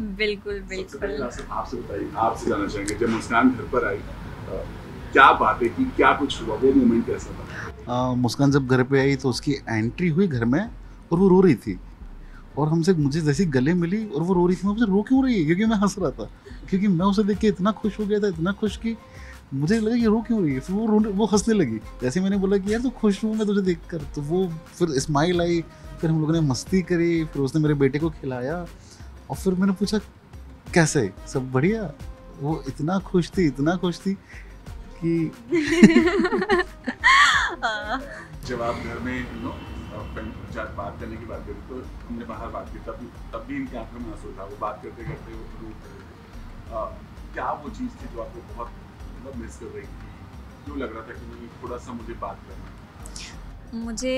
बिल्कुल बिल्कुल। आपसे आपसे बताइए आपसे जानना चाहेंगे जब मुस्कान घर पर आई क्या बातें की क्या कुछ हुआ वो मोमेंट कैसा था? मुस्कान जब घर पे आई तो उसकी एंट्री हुई घर में और वो रो रही थी। और हमसे मुझे जैसे गले मिली और वो रो रही थी मैं मुझे रो क्यों रही? है क्योंकि मैं हंस रहा था। क्योंकि मैं उसे देख के इतना खुश हो गया था इतना खुश कि मुझे लगा ये रो क्यों रही है? फिर वो रोने वो हंसने लगी। जैसे मैंने बोला कि यार तू खुश हूँ मैं तुझे देख कर तो वो फिर स्माइल आई फिर हम लोगों ने मस्ती करी फिर उसने मेरे बेटे को खिलाया और फिर मैंने पूछा कैसे? सब बढ़िया? वो इतना खुश थी इतना खुश थी कि जब आप घर में यू नो फ्रेंड बात करने की बात करी तो हमने बाहर बात की तब तब भी इनकी आँखों में आँसू था वो बात करते करते वो रो क्या वो चीज़ थी जो आपको बहुत मतलब मिस कर रही थी। क्यों लग रहा था कि नहीं? थोड़ा सा मुझे बात करना मुझे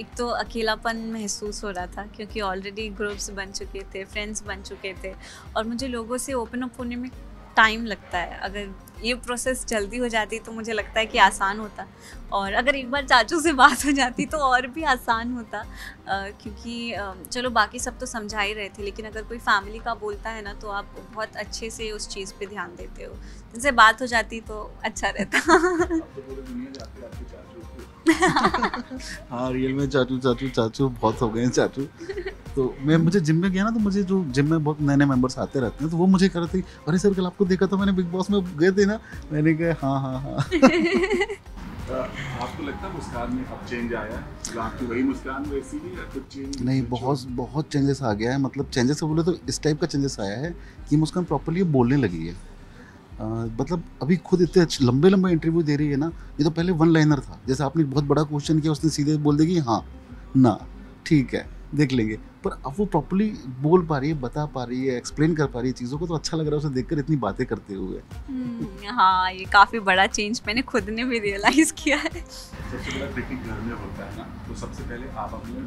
एक तो अकेलापन महसूस हो रहा था, क्योंकि ऑलरेडी ग्रुप्स बन चुके थे फ्रेंड्स बन चुके थे, और मुझे लोगों से ओपन अप होने में टाइम लगता है। अगर ये प्रोसेस जल्दी हो जाती तो मुझे लगता है कि आसान होता। और अगर एक बार चाचू से बात हो जाती तो और भी आसान होता। अ, क्योंकि अ, चलो बाकी सब तो समझा ही रहे थे लेकिन अगर कोई फैमिली का बोलता है ना तो आप बहुत अच्छे से उस चीज़ पे ध्यान देते हो। जिनसे बात हो जाती तो अच्छा रहता। है रियल में चाचू चाचू चाचू बहुत हो गए हैं चाचू। तो मैं मुझे जिम में गया ना तो मुझे जो जिम में बहुत नए नए मेंबर्स आते रहते हैं तो वो मुझे कह रहे थे अरे सर कल आपको देखा था मैंने बिग बॉस में गए थे ना? मैंने कहा हाँ हाँ हाँ। आपको लगता है मुस्कान में अब चेंज आया है? मतलब आपकी वही मुस्कान वैसी ही कुछ चेंज नहीं बहुत बहुत चेंजेस आ गया है मतलब चेंजेस बोले तो इस टाइप का चेंजेस आया है कि मुस्कान प्रॉपरली बोलने लगी है। मतलब अभी खुद इतने अच्छे- लंबे लंबे इंटरव्यू दे रही है ना ये तो पहले वन लाइनर था। जैसे आपने एक बहुत बड़ा क्वेश्चन किया उसने सीधे बोल देगी हाँ ना ठीक है देख लेंगे। पर अब वो प्रॉपरली बोल पा रही है बता पा रही है एक्सप्लेन कर पा रही है चीज़ों को तो अच्छा लग रहा है उसे देखकर इतनी बातें करते हुए। हम्म, हाँ ये काफ़ी बड़ा चेंज मैंने खुद ने भी रियलाइज़ किया है। सबसे बड़ा घर में होता है ना तो सबसे पहले आप अपने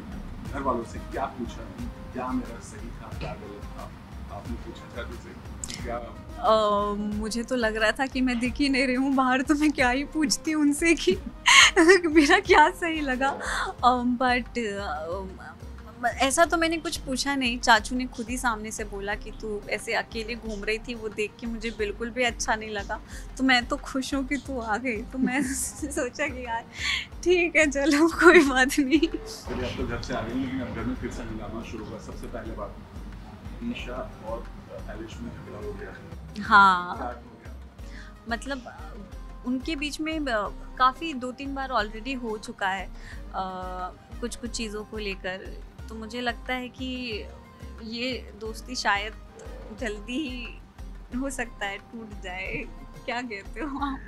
घर वालों से क्या पूछा क्या मेरा सही था क्या गलत था? आपने पूछा से क्या? अ, मुझे तो लग रहा था कि मैं दिख ही नहीं रही हूँ बाहर तो मैं क्या ही पूछती उनसे कि मेरा क्या सही लगा। बट ऐसा तो मैंने कुछ पूछा नहीं। चाचू ने खुद ही सामने से बोला कि तू ऐसे अकेले घूम रही थी वो देख के मुझे बिल्कुल भी अच्छा नहीं लगा। तो मैं तो खुश हूँ कि तू आ गई। तो मैं सोचा कि यार ठीक है चलो कोई बात नहीं। तो घर से आ गए लेकिन अब घर में फिर से हंगामा शुरू हुआ। सबसे पहले बात ईशा और एलिश में झगड़ा हो गया। हाँ। हो मतलब उनके बीच में काफ़ी दो तीन बार ऑलरेडी हो चुका है अ, कुछ कुछ चीज़ों को लेकर। तो मुझे लगता है कि ये दोस्ती शायद जल्दी ही हो सकता है टूट जाए। क्या कहते हो आप?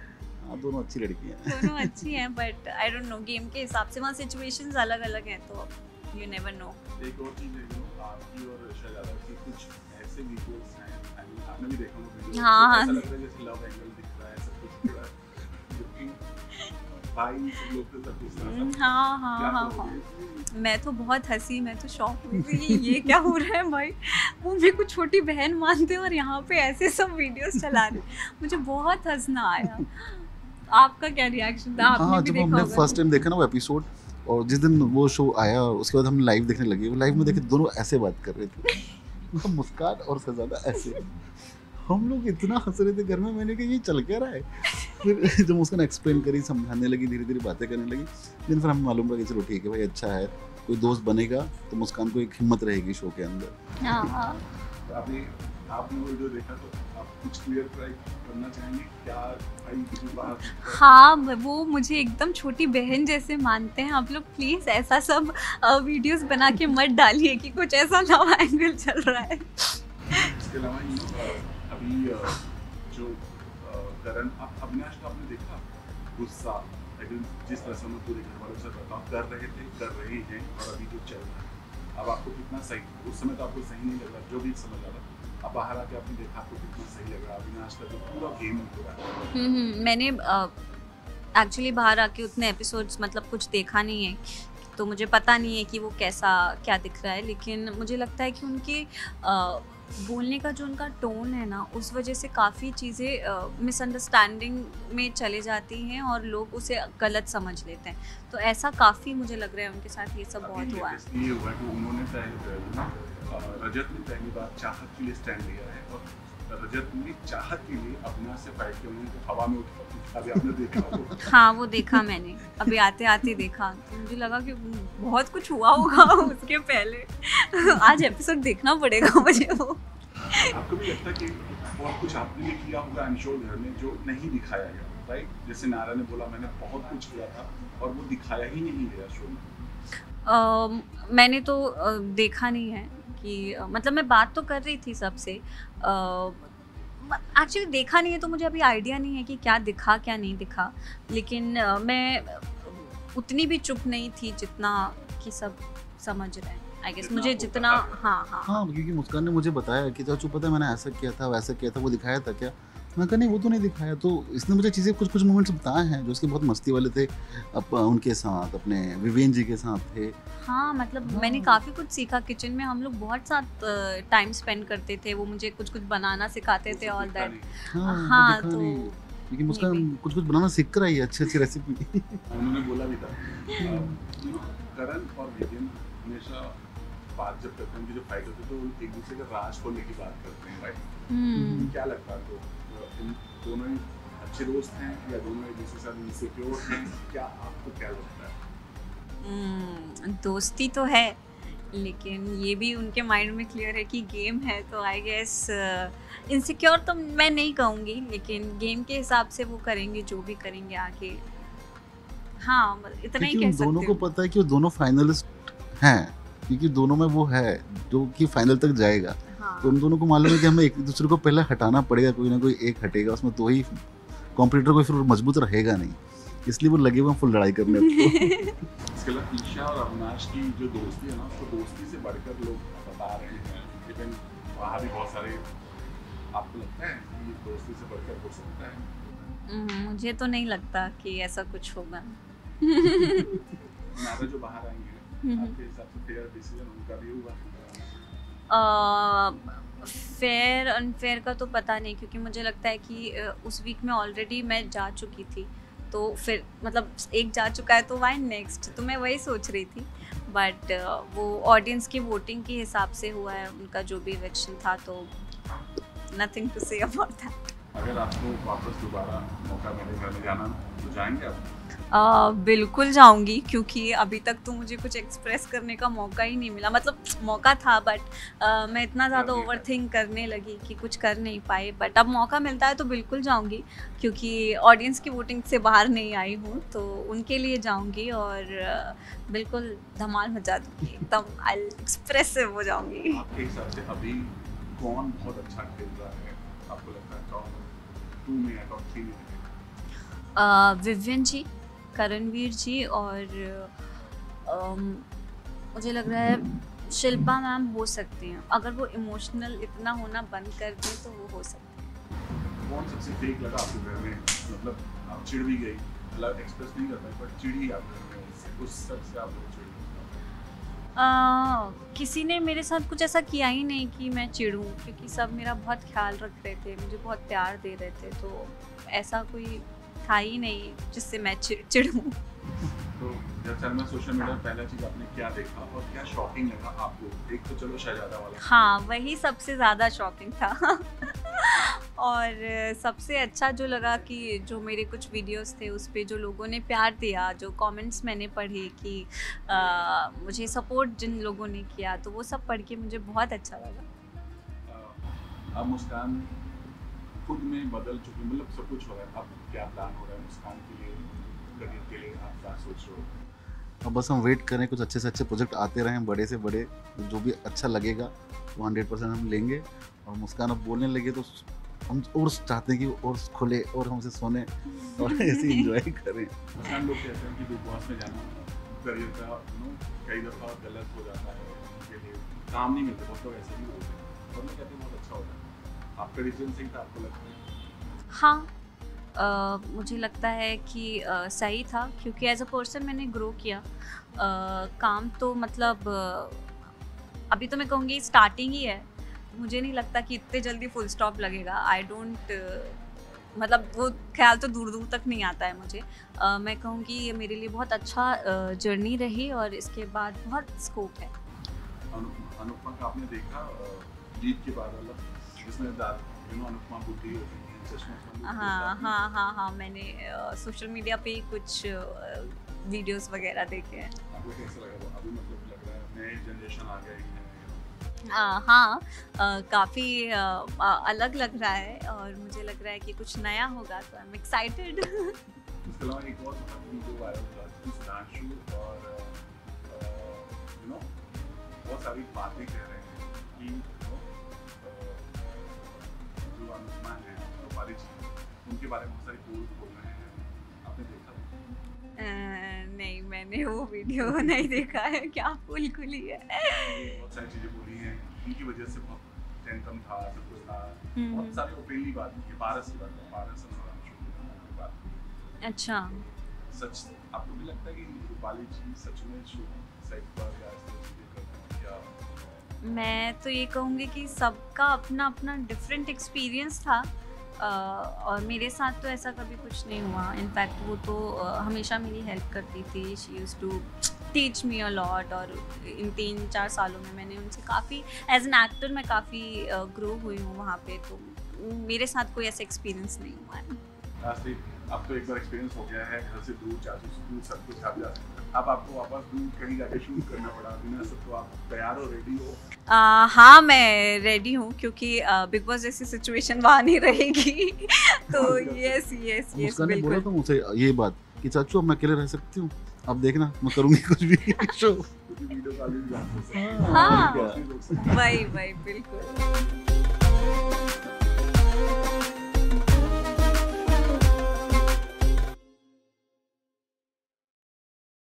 हाँ दोनों अच्छी लड़कियाँ हैं। दोनों अच्छी हैं but I don't know game के हिसाब से वहाँ सिचुएशंस अलग अलग हैं तो यू नेवर नो एक और चीज़ है you know, आपकी और शहजादा की कुछ ऐसे वीडियोस हैं I mean, आपने भी देखा होगा वीडियो हाँ, ऐसा हाँ। लग रहा है जैसे लव एंगल दिख रहा है सब कुछ दिख रहा जबकि भाई सब लोग तो सब कुछ था। हम्म, हाँ हाँ हाँ हाँ। मैं तो बहुत हँसी मैं तो शॉक हुई कि ये क्या हो रहा है भाई। वो मेरे को छोटी बहन मानते हैं और यहाँ पे ऐसे सब वीडियोस चला रहे मुझे बहुत हंसना आया। आपका क्या रिएक्शन था? आपने हाँ भी जब देखा हमने फ़र्स्ट टाइम देखा ना वो एपिसोड और जिस दिन वो शो आया उसके बाद हम लाइव देखने लगे वो लाइव में देखे दोनों ऐसे बात कर रहे थे। मुस्कान और सजादा ऐसे। हम लोग इतना हंस रहे थे घर में मैंने कहा ये चल क्या रहा है? फिर जब मुस्कान एक्सप्लेन करी समझाने लगी धीरे धीरे बातें करने लगी लेकिन फिर हमें मालूम पड़ा कि चलो ठीक है भाई अच्छा है कोई दोस्त बनेगा तो मुस्कान को एक हिम्मत रहेगी शो के अंदर। हाँ। तो आपने आपने वो वीडियो देखा तो कुछ क्लियर करना चाहेंगे? क्या भाई किसी बात हाँ? वो मुझे एकदम छोटी बहन जैसे मानते हैं। आप लोग प्लीज़ ऐसा सब वीडियोस बना के मत डालिए कि कुछ ऐसा लव एंगल चल रहा है। इसके अलावा अ, अभी जो करण अब अविनाश का आपने देखा? गुस्सा लेकिन जिस तरह से हम पूरे घर वालों से बर्ताव कर रहे थे कर रहे हैं और अभी जो चल रहा है। अब आपको कितना सही उस समय तो आपको सही नहीं लग रहा जो भी समझ आ रहा अब बाहर आके आपने देखा आपको कितना सही लग रहा अविनाश का जो पूरा गेम हम्म, हम्म, मैंने एक्चुअली बाहर आके उतने एपिसोड्स मतलब कुछ देखा नहीं है तो मुझे पता नहीं है कि वो कैसा क्या दिख रहा है लेकिन मुझे लगता है कि उनकी बोलने का जो उनका टोन है ना उस वजह से काफ़ी चीज़ें मिसअंडरस्टैंडिंग में चले जाती हैं और लोग उसे गलत समझ लेते हैं। तो ऐसा काफ़ी मुझे लग रहा है उनके साथ ये सब बहुत हुआ है। रजत ने पहली बार चाहत के लिए स्टैंड लिया है और रजत ने चाहत के लिए अपना से फाइट किया। उन्होंने हवा में उठा अभी आपने देखा हाँ वो देखा मैंने। अभी आते आते देखा। तो मुझे लगा कि बहुत कुछ हुआ होगा उसके पहले। आज एपिसोड देखना पड़ेगा मुझे वो। आपको भी लगता है कि बहुत कुछ आपने भी किया होगा आई घर में जो नहीं दिखाया गया राइट जैसे नारा ने बोला मैंने बहुत कुछ किया था और वो दिखाया ही नहीं गया शो में। अम, मैंने तो अ, देखा नहीं है। कि मतलब मैं बात तो कर रही थी सबसे एक्चुअली देखा नहीं है तो मुझे अभी आइडिया नहीं है कि क्या दिखा, क्या नहीं दिखा। लेकिन मैं उतनी भी चुप नहीं थी जितना कि सब समझ रहे हैं। आई गेस मुझे जितना हाँ हाँ। हाँ क्योंकि मुस्कान ने मुझे बताया कि चाचू पता है मैंने ऐसा किया था वैसा किया था वो दिखाया था क्या? मैं कहा नहीं वो तो नहीं दिखाया। तो इसने मुझे चीज़ें कुछ कुछ मोमेंट्स बताए हैं जो उसके बहुत मस्ती वाले थे अप, उनके साथ अपने विवेन जी के साथ थे। हाँ मतलब हाँ। मैंने काफ़ी कुछ सीखा किचन में। हम लोग बहुत साथ टाइम स्पेंड करते थे वो मुझे कुछ कुछ बनाना सिखाते थे ऑल दैट हाँ, हाँ तो। क्योंकि मुस्कान कुछ कुछ बनाना सीख कर आई है अच्छी अच्छी रेसिपी उन्होंने बोला भी था। know, करण और हमेशा बात जब करते हैं उनकी जो फाइट होती है तो एक दूसरे के राज खोलने की बात करते हैं राइट हम्म। क्या लगता है इन दोनों ही अच्छे दोस्त हैं या दोनों एक दूसरे के साथ इनसिक्योर हैं? क्या आपको क्या लगता है? हम्म, दोस्ती तो है लेकिन ये भी उनके माइंड में क्लियर है कि गेम है तो आई गेस इनसिक्योर तो मैं नहीं कहूँगी लेकिन गेम के हिसाब से वो करेंगे जो भी करेंगे आगे। हाँ मतलब इतना ही कह उन दोनों को पता है कि वो दोनों फाइनलिस्ट हैं। क्योंकि दोनों में वो है जो कि फाइनल तक जाएगा। हाँ। तो उन दोनों को मालूम है कि हमें एक दूसरे को पहले हटाना पड़ेगा कोई ना कोई एक हटेगा उसमें तो ही कॉम्पिटिटर कोई फिर मज़बूत रहेगा नहीं। इसलिए वो लगे हुए फुल लड़ाई करने इसके अलावा ईशा और अविनाश की जो दोस्ती है ना उसको दोस्ती से बढ़कर लोग बता रहे हैं। इवन वहाँ भी बहुत सारे आपको लगता है कि ये दोस्ती से बढ़कर हो सकता है? हम्म, मुझे तो नहीं लगता कि ऐसा कुछ होगा। जो बाहर हैं हम्म। आपके हिसाब से फेयर डिसीज़न उनका भी हुआ फेयर अनफेयर का तो पता नहीं क्योंकि मुझे लगता है कि उस वीक में ऑलरेडी मैं जा चुकी थी। तो फिर मतलब एक जा चुका है तो वाई नेक्स्ट तो मैं वही सोच रही थी। बट वो ऑडियंस की वोटिंग के हिसाब से हुआ है उनका जो भी इलेक्शन था तो nothing to say about that अगर आपको वापस दोबारा मौका मिले जाना तो जाएँगे आप? आ, बिल्कुल जाऊँगी क्योंकि अभी तक तो मुझे कुछ एक्सप्रेस करने का मौका ही नहीं मिला। मतलब मौका था बट मैं इतना ज़्यादा ओवर थिंक करने लगी कि कुछ कर नहीं पाए बट अब मौका मिलता है तो बिल्कुल जाऊँगी क्योंकि ऑडियंस की वोटिंग से बाहर नहीं आई हूँ तो उनके लिए जाऊँगी और बिल्कुल धमाल मचा दूँगी एकदम आई एक्सप्रेसिव हो जाऊँगी। आपके हिसाब से अभी कौन बहुत अच्छा खेल रहा है आपको लगता है टॉप टू में या टॉप थ्री में? विवियन जी? करणवीर जी और मुझे लग रहा है शिल्पा मैम हो सकती हैं। अगर वो इमोशनल इतना होना बंद कर दें तो वो हो सकते हैं। कौन सबसे फेक लगा आपको घर में? मतलब आप चिढ़ भी गई। मतलब एक्सप्रेस नहीं कर पाई पर चिढ़ी आप घर में उस सबसे आप चिढ़। किसी ने मेरे साथ कुछ ऐसा किया ही नहीं कि मैं चिढ़ूं क्योंकि सब मेरा बहुत ख्याल रख रहे थे मुझे बहुत प्यार दे रहे थे तो ऐसा कोई था ही नहीं जिससे मैं चिढ़ चिढ़ूं तो जब सर सोशल मीडिया पहला चीज़ आपने क्या देखा और क्या शॉकिंग लगा आपको? एक तो चलो शहजादा वाला। हाँ वही सबसे ज़्यादा शॉकिंग था। और सबसे अच्छा जो लगा कि जो मेरे कुछ वीडियोस थे उस पर जो लोगों ने प्यार दिया जो कमेंट्स मैंने पढ़े कि आ, मुझे सपोर्ट जिन लोगों ने किया तो वो सब पढ़ के मुझे बहुत अच्छा लगा। अ, अब मुस्कान खुद में बदल चुकी मतलब सब कुछ हो रहा है। अब क्या प्लान हो रहा है? मुस्कान के लिए करियर के लिए आप क्या सोच रहे हो? अब बस हम वेट करें कुछ अच्छे से अच्छे प्रोजेक्ट आते रहें बड़े से बड़े जो भी अच्छा लगेगा वो हंड्रेड परसेंट हम लेंगे। और मुस्कान अब बोलने लगे तो हम और चाहते हैं कि और खुले और हमसे सोने और ऐसे इंजॉय करें। मुस्कान लोग कहते हैं कि बिग बॉस में जाना करियर का यू नो कई दफ़ा गलत हो जाता है काम नहीं मिलते बहुत लोग ऐसे भी होते हैं। और मैं कहते हैं बहुत अच्छा होता है। आपका डिसीज़न सही था आपको लगता है? हाँ अ, मुझे लगता है कि अ, सही था क्योंकि एज अ पर्सन मैंने ग्रो किया। अ, काम तो मतलब अ, अभी तो मैं कहूँगी स्टार्टिंग ही है। मुझे नहीं लगता कि इतने जल्दी फुल स्टॉप लगेगा। आई डोंट मतलब वो ख्याल तो दूर दूर तक नहीं आता है मुझे। uh, मैं कहूँगी ये मेरे लिए बहुत अच्छा जर्नी uh, रही और इसके बाद बहुत स्कोप है। अनुपमा का आपने देखा लीड के बाद जिसमें नो बुद्धि हाँ हाँ हाँ हाँ मैंने सोशल मीडिया पे कुछ वीडियोस वगैरह देखे हैं। आपको कैसा लगा अभी मतलब लग रहा है है। हाँ हाँ काफ़ी अलग लग रहा है और मुझे लग रहा है कि कुछ नया होगा तो आई एम एक्साइटेड इसके अलावा एक और वीडियो वायरल हुआ सुधांशु और यू नो बहुत सारी बातें कह रहे हैं। उनके बारे में बहुत बोल रहे हैं आपने देखा नहीं मैंने वो वीडियो नहीं देखा है क्या फुल खुली है बहुत सारी चीज़ें बोली हैं उनकी वजह से बहुत था सब कुछ था। बहुत सारी ओपनली बात की पारस की बात पारस और बात अच्छा सच आपको भी लगता है कि रूपाली जी सच में सेट पर या मैं तो ये कहूँगी कि सबका अपना अपना डिफरेंट एक्सपीरियंस था। और मेरे साथ तो ऐसा कभी कुछ नहीं हुआ। इनफैक्ट वो तो हमेशा मेरी हेल्प करती थी। She use to teach me a lot और इन तीन चार सालों में मैंने उनसे काफ़ी एज एन एक्टर मैं काफ़ी ग्रो हुई हूँ वहाँ पे। तो मेरे साथ कोई ऐसा एक्सपीरियंस नहीं हुआ है। अब तो एक बार एक्सपीरियंस हो गया है, घर से दूर, चाचू सब कुछ आप जा सकते अब आपको वापस दूर कहीं जाके शूट करना पड़ा। बिना सब तो आप तैयार हो रेडी हो? आ, हाँ मैं रेडी हूँ क्योंकि बिग बॉस जैसी सिचुएशन वहाँ नहीं रहेगी। तो यस यस यस बिल्कुल बोला था मुझे ये बात कि चाचू अब मैं अकेले रह सकती हूँ। अब देखना मैं करूँगी कुछ भी शो हाँ। वही वही बिल्कुल।